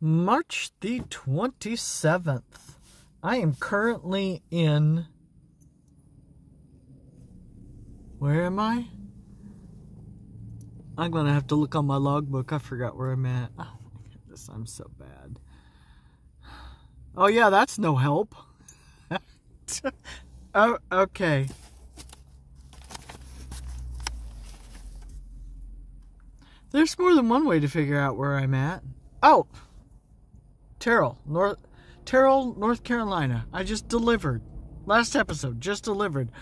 March the 27th. I am currently in. Where am I? I'm gonna have to look on my logbook. I forgot where I'm at. Oh my goodness, I'm so bad. Oh yeah, that's no help. oh, okay. There's more than one way to figure out where I'm at. Oh, Terrell, North Terrell, North Carolina. I just delivered. Last episode, just delivered.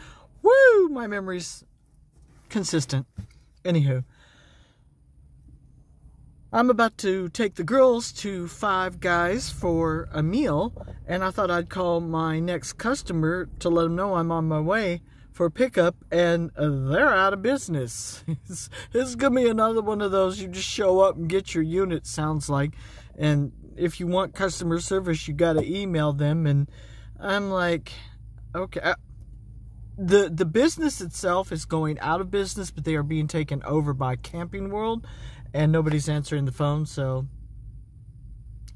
Woo! My memory's consistent. Anywho, I'm about to take the girls to Five Guys for a meal, and I thought I'd call my next customer to let them know I'm on my way for pickup, and they're out of business. this is gonna be another one of those you just show up and get your unit. Sounds like, and if you want customer service, you got to email them. And I'm like, okay. Uh, the the business itself is going out of business, but they are being taken over by Camping World, and nobody's answering the phone. So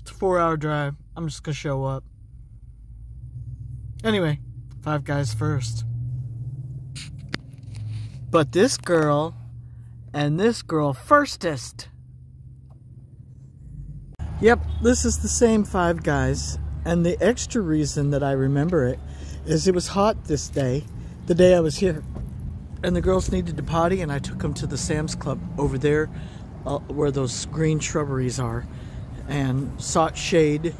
it's a four hour drive. I'm just gonna show up. Anyway, five guys first. But this girl and this girl firstest. Yep, this is the same Five Guys. And the extra reason that I remember it is it was hot this day, the day I was here. And the girls needed to potty, and I took them to the Sam's Club over there uh, where those green shrubberies are and sought shade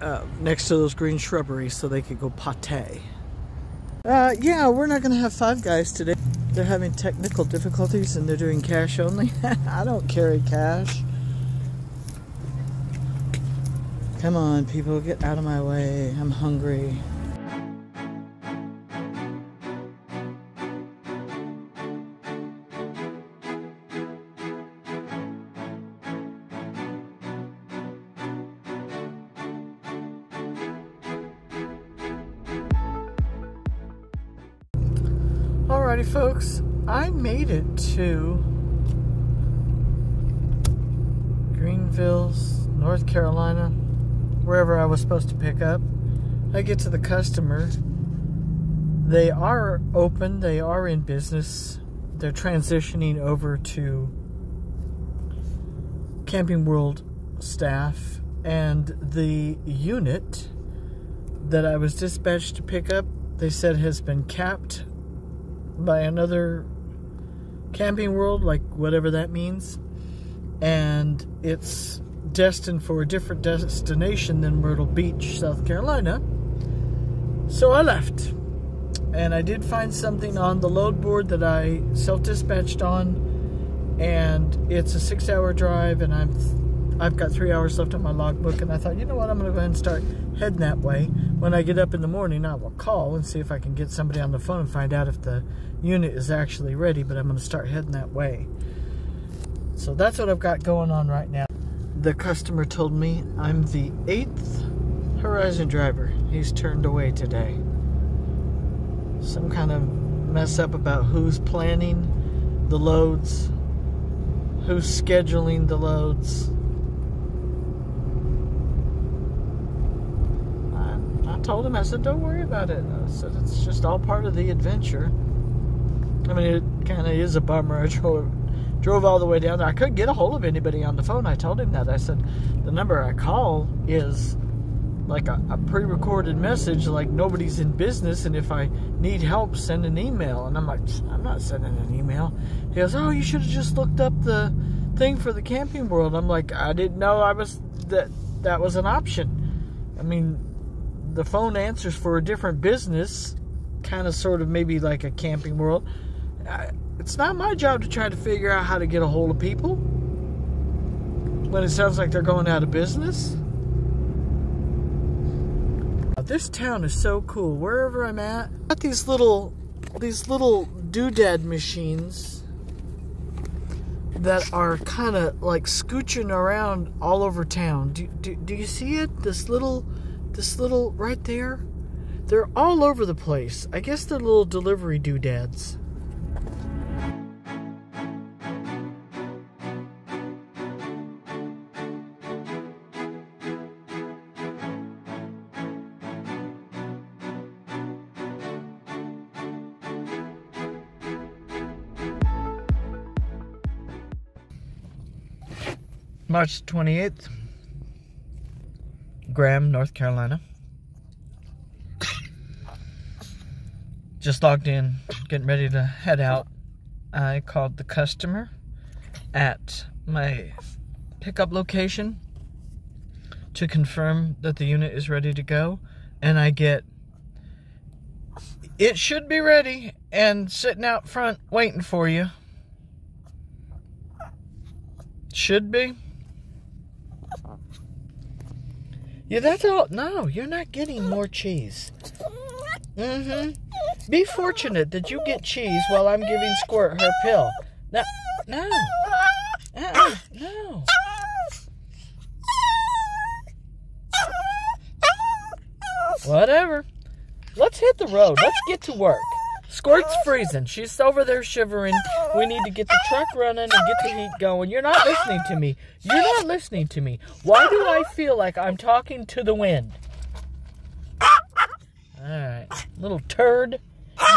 uh, next to those green shrubberies so they could go pate. Uh, yeah, we're not going to have Five Guys today. They're having technical difficulties and they're doing cash only. I don't carry cash. Come on, people, get out of my way. I'm hungry. Alrighty, folks, I made it to Greenville's, North Carolina wherever I was supposed to pick up. I get to the customer. They are open, they are in business. They're transitioning over to Camping World staff, and the unit that I was dispatched to pick up, they said has been capped by another Camping World, like whatever that means. And it's destined for a different destination than Myrtle Beach, South Carolina. So I left. And I did find something on the load board that I self dispatched on. And it's a six hour drive, and I'm. I've got three hours left on my logbook, and I thought, you know what, I'm going to go ahead and start heading that way. When I get up in the morning, I will call and see if I can get somebody on the phone and find out if the unit is actually ready, but I'm going to start heading that way. So that's what I've got going on right now the customer told me I'm the eighth Horizon driver he's turned away today. Some kind of mess up about who's planning the loads, who's scheduling the loads. I, I told him, I said, don't worry about it. I said, it's just all part of the adventure. I mean, it kind of is a bummer. I drove drove all the way down there. I couldn't get a hold of anybody on the phone. I told him that. I said, the number I call is like a, a pre recorded message, like nobody's in business, and if I need help, send an email. And I'm like, I'm not sending an email. He goes, Oh, you should have just looked up the thing for the camping world. I'm like, I didn't know I was that that was an option. I mean, the phone answers for a different business, kind of sort of maybe like a camping world. I, it's not my job to try to figure out how to get a hold of people when it sounds like they're going out of business. Uh, this town is so cool. Wherever I'm at, got these little these little doodad machines that are kind of like scooching around all over town. Do, do, do you see it? This little, this little right there? They're all over the place. I guess they're little delivery doodads. March 28th, Graham, North Carolina. Just logged in, getting ready to head out. I called the customer at my pickup location to confirm that the unit is ready to go, and I get it should be ready and sitting out front waiting for you. Should be. Yeah, that's all. No, you're not getting more cheese. Mm-hmm. Be fortunate that you get cheese while I'm giving Squirt her pill. No, no, uh-uh, no. Whatever. Let's hit the road. Let's get to work. Squirt's freezing. She's over there shivering. We need to get the truck running and get the heat going. You're not listening to me. You're not listening to me. Why do I feel like I'm talking to the wind? Alright. Little turd.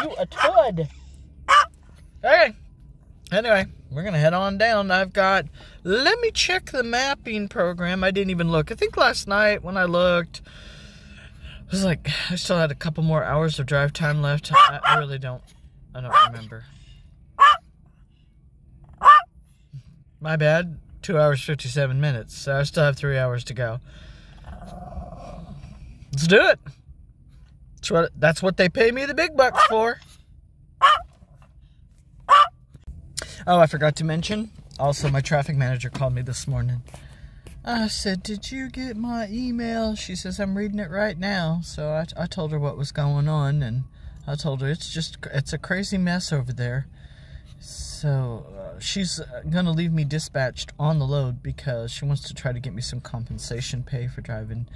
You a tud. Okay. Anyway, we're going to head on down. I've got... Let me check the mapping program. I didn't even look. I think last night when I looked... It was like, I still had a couple more hours of drive time left. I, I really don't, I don't remember. My bad. Two hours, 57 minutes. So I still have three hours to go. Let's do it. That's what, that's what they pay me the big bucks for. Oh, I forgot to mention. Also, my traffic manager called me this morning. I said, Did you get my email? She says, I'm reading it right now. So I, I told her what was going on, and I told her it's just, it's a crazy mess over there. So uh, she's going to leave me dispatched on the load because she wants to try to get me some compensation pay for driving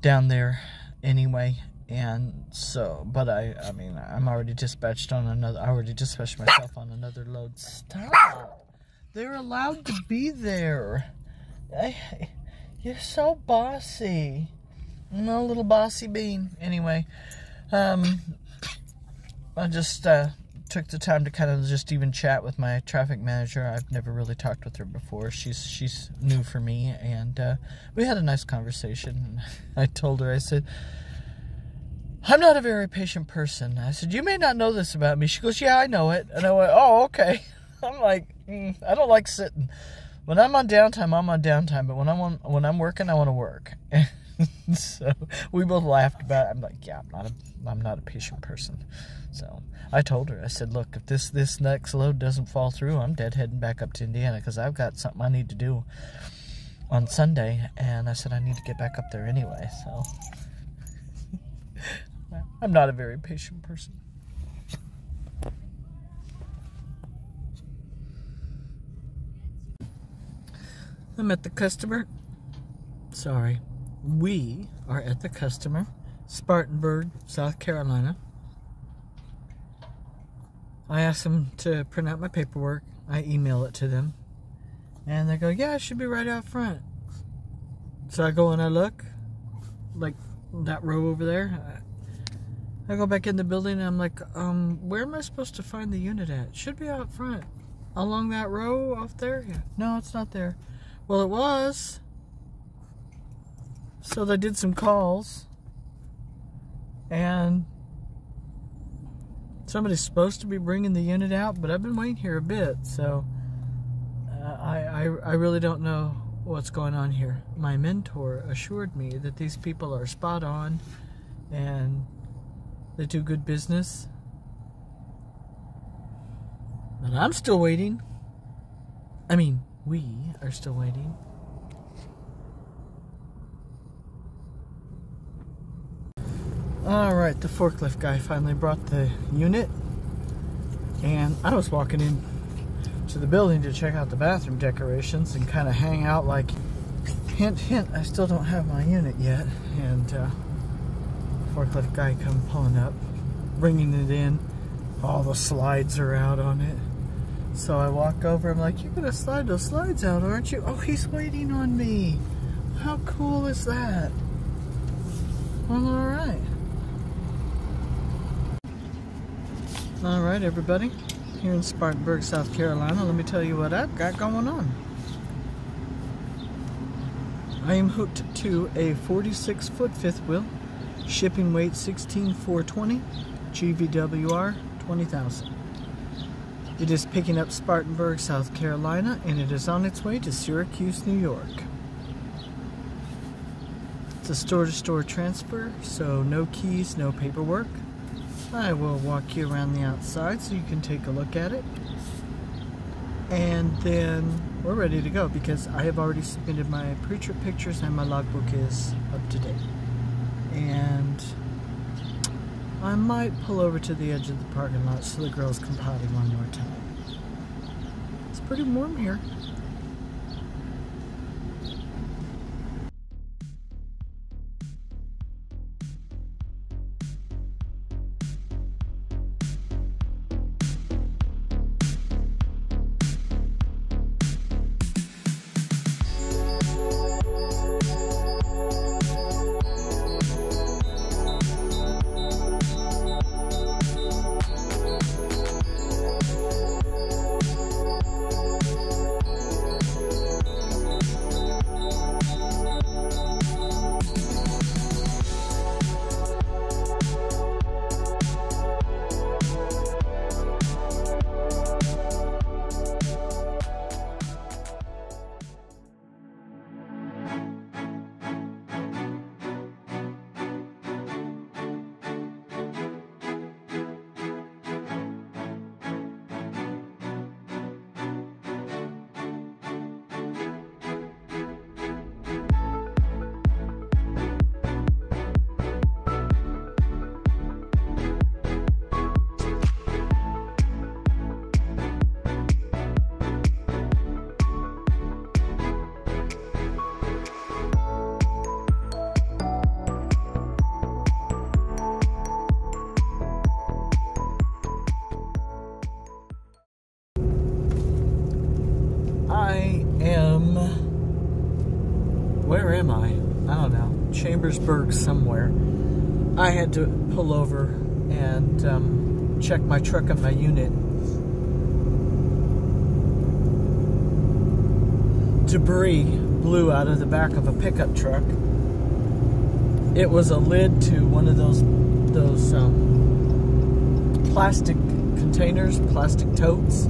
down there anyway. And so, but I, I mean, I'm already dispatched on another, I already dispatched myself on another load. Stop. They're allowed to be there. I, you're so bossy. A little bossy bean. Anyway, um, I just uh, took the time to kind of just even chat with my traffic manager. I've never really talked with her before. She's she's new for me, and uh, we had a nice conversation. I told her, I said, I'm not a very patient person. I said, you may not know this about me. She goes, yeah, I know it. And I went, oh, okay. I'm like, mm, I don't like sitting when I'm on downtime, I'm on downtime. But when I'm on when I'm working, I want to work. so we both laughed about it. I'm like, yeah, I'm not a I'm not a patient person. So I told her, I said, look, if this this next load doesn't fall through, I'm dead heading back up to Indiana because I've got something I need to do on Sunday, and I said I need to get back up there anyway. So I'm not a very patient person. I'm at the customer. Sorry. We are at the customer, Spartanburg, South Carolina. I asked them to print out my paperwork. I email it to them. And they go, yeah, it should be right out front. So I go and I look, like that row over there. I go back in the building and I'm like, um, where am I supposed to find the unit at? It should be out front. Along that row off there? Yeah. No, it's not there. Well, it was. So they did some calls. And somebody's supposed to be bringing the unit out, but I've been waiting here a bit, so uh, I, I, I really don't know what's going on here. My mentor assured me that these people are spot on and they do good business. But I'm still waiting. I mean, we are still waiting. Alright, the forklift guy finally brought the unit. And I was walking in to the building to check out the bathroom decorations and kind of hang out like, hint, hint, I still don't have my unit yet. And uh, forklift guy come pulling up, bringing it in. All the slides are out on it. So I walk over, I'm like, you're gonna slide those slides out, aren't you? Oh, he's waiting on me. How cool is that? Well, alright. Alright, everybody. Here in Spartanburg, South Carolina, let me tell you what I've got going on. I am hooked to a 46 foot fifth wheel, shipping weight 16420, GVWR 20,000. It is picking up Spartanburg, South Carolina, and it is on its way to Syracuse, New York. It's a store to store transfer, so no keys, no paperwork. I will walk you around the outside so you can take a look at it. And then we're ready to go because I have already submitted my pre-trip pictures and my logbook is up to date. And I might pull over to the edge of the parking lot so the girls can potty one more time. It's pretty warm here. Chambersburg somewhere. I had to pull over and um, check my truck and my unit. Debris blew out of the back of a pickup truck. It was a lid to one of those those um, plastic containers, plastic totes.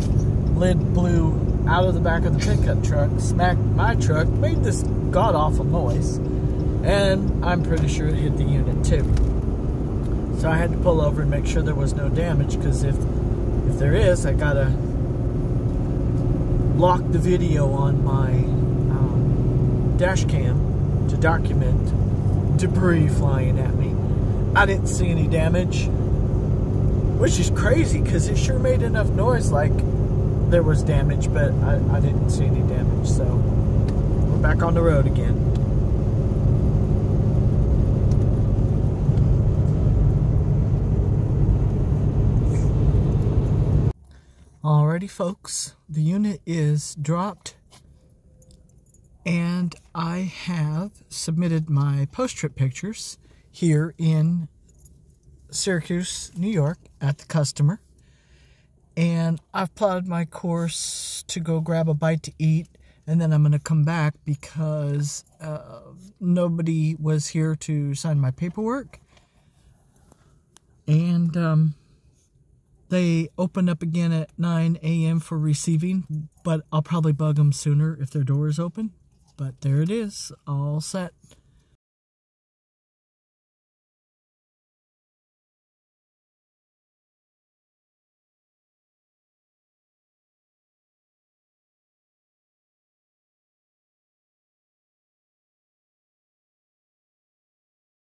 Lid blew out of the back of the pickup truck, smacked my truck, made this god awful noise, and I'm pretty sure it hit the unit too. So I had to pull over and make sure there was no damage because if if there is, I gotta lock the video on my um, dash cam to document debris flying at me. I didn't see any damage, which is crazy because it sure made enough noise like there was damage, but I, I didn't see any damage. So we're back on the road again. Alrighty, folks, the unit is dropped, and I have submitted my post trip pictures here in Syracuse, New York, at the customer. And I've plotted my course to go grab a bite to eat and then I'm going to come back because uh, nobody was here to sign my paperwork. And um, they open up again at 9 a.m. for receiving but I'll probably bug them sooner if their door is open but there it is all set